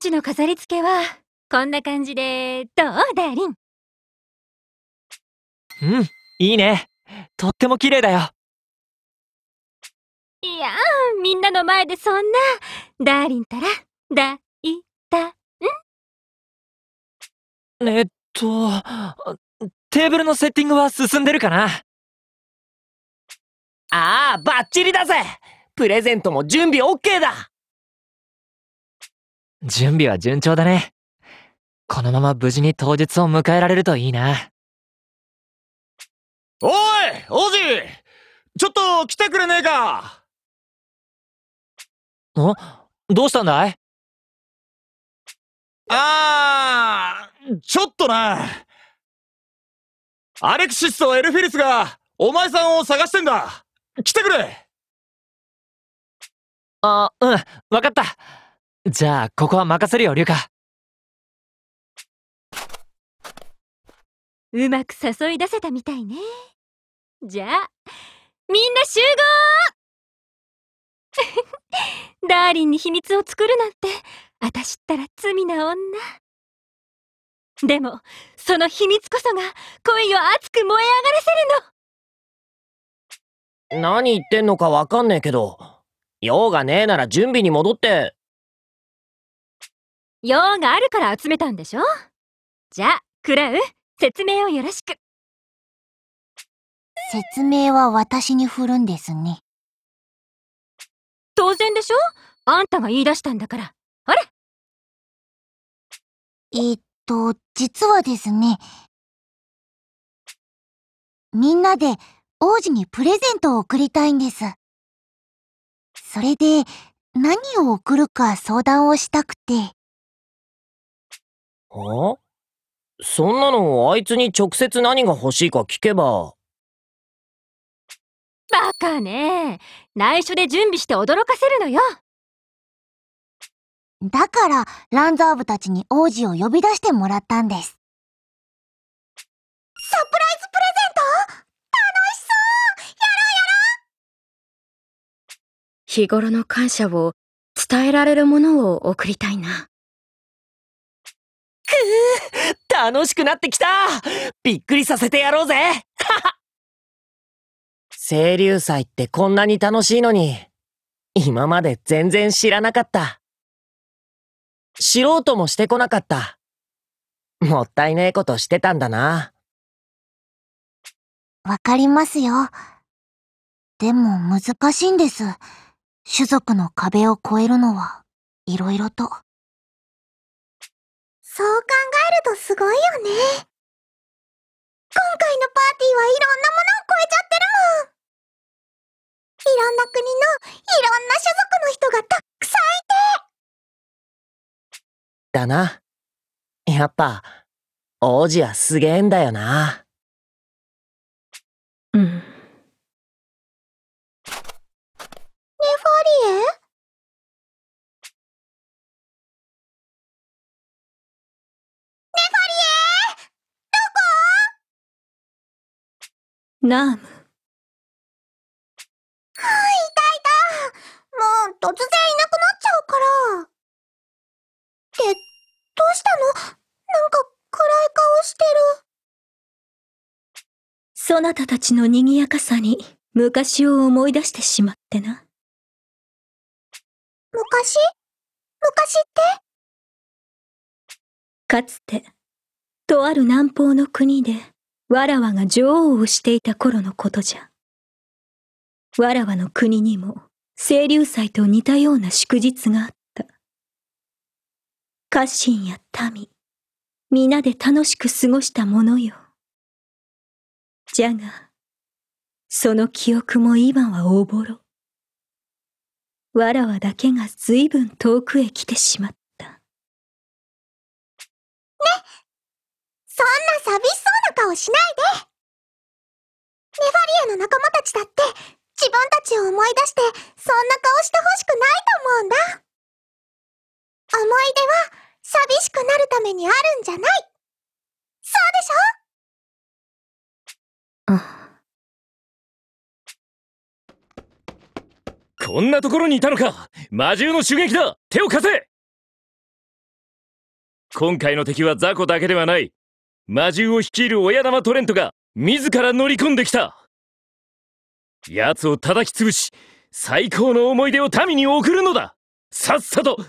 清流寺の飾り付けは、こんな感じで、どうダーリンうん、いいね。とっても綺麗だよ。いやみんなの前でそんな、ダーリンたら、だ、い、た、ん？えっと、テーブルのセッティングは進んでるかな？ああ、バッチリだぜ。プレゼントも準備 OK だ準備は順調だね。このまま無事に当日を迎えられるといいな。おい王子ちょっと来てくれねえかお？どうしたんだい？あー、ちょっとな。アレクシスとエルフィリスが、お前さんを探してんだ。来てくれあ、うん、わかった。じゃあ、ここは任せるよ、リュカ。うまく誘い出せたみたいね。じゃあ、みんな集合 ダーリンに秘密を作るなんて、あたしったら罪な女。でも、その秘密こそが恋を熱く燃え上がらせるの何言ってんのかわかんねえけど、用がねえなら準備に戻って。用があるから集めたんでしょ？じゃあ、クラウ、説明をよろしく。説明は私に振るんですね。当然でしょ？あんたが言い出したんだから。あれ？えっと、実はですね。みんなで王子にプレゼントを贈りたいんです。それで、何を贈るか相談をしたくて。は？そんなのあいつに直接何が欲しいか聞けば。バカね内緒で準備して驚かせるのよだから、ランザーブたちに王子を呼び出してもらったんです。サプライズプレゼント楽しそうやろうやろう日頃の感謝を伝えられるものを送りたいな。く ぅ楽しくなってきたびっくりさせてやろうぜ 清流祭ってこんなに楽しいのに、今まで全然知らなかった。知ろうともしてこなかった。もったいねえことしてたんだな。わかりますよ。でも難しいんです。種族の壁を越えるのは、いろいろと。そう考えるとすごいよね。今回のパーティーはいろんなものを超えちゃってるもん。いろんな国のいろんな種族の人がたくさんいて。だな。やっぱ、王子はすげえんだよな。うん。ネファリエ？ナーム。いたいたもう突然いなくなっちゃうから。って、どうしたの？なんか暗い顔してる。そなたたちの賑やかさに昔を思い出してしまってな。昔？昔って？かつて、とある南方の国で、わらわが女王をしていた頃のことじゃ。わらわの国にも、清流祭と似たような祝日があった。家臣や民、皆で楽しく過ごしたものよ。じゃが、その記憶も今はおぼろ。わらわだけが随分遠くへ来てしまった。ねそんな寂しそうな顔しないで。ネファリアの仲間たちだって自分たちを思い出して、そんな顔してほしくないと思うんだ。思い出は、寂しくなるためにあるんじゃない。そうでしょ？こんなところにいたのか。魔獣の襲撃だ。手を貸せ。今回の敵は雑魚だけではない魔獣を率いる親玉トレントが自ら乗り込んできた。奴を叩き潰し最高の思い出を民に送るのだ。さっさと。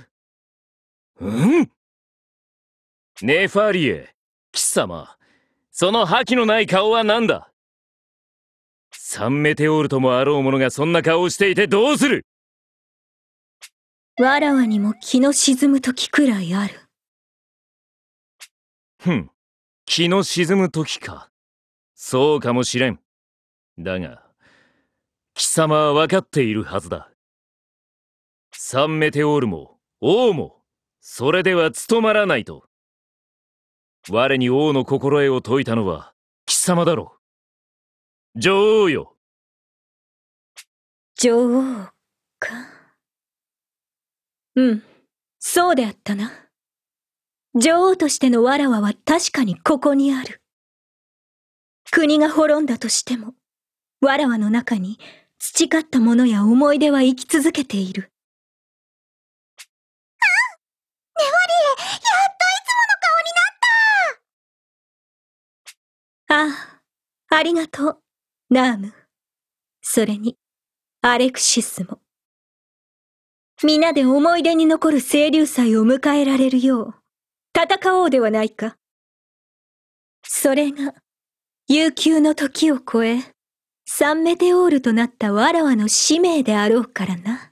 うん？ネファリエ貴様その覇気のない顔は何だ？サンメテオールともあろう者がそんな顔をしていてどうする？わらわにも気の沈む時くらいある。ふん気の沈む時か。そうかもしれん。だが貴様は分かっているはずだ。サンメテオールも王もそれでは務まらないと。我に王の心得を説いたのは貴様だろう。女王よ。女王か。うん、そうであったな。女王としてのわらわは確かにここにある。国が滅んだとしても、わらわの中に培ったものや思い出は生き続けている。ネワリエ、やっといつもの顔になったああ、ありがとう、ナーム。それに、アレクシスも。皆で思い出に残る清流祭を迎えられるよう、戦おうではないか。それが、悠久の時を超え、サンメテオールとなったわらわの使命であろうからな。